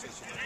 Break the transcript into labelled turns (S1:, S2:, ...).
S1: Sí.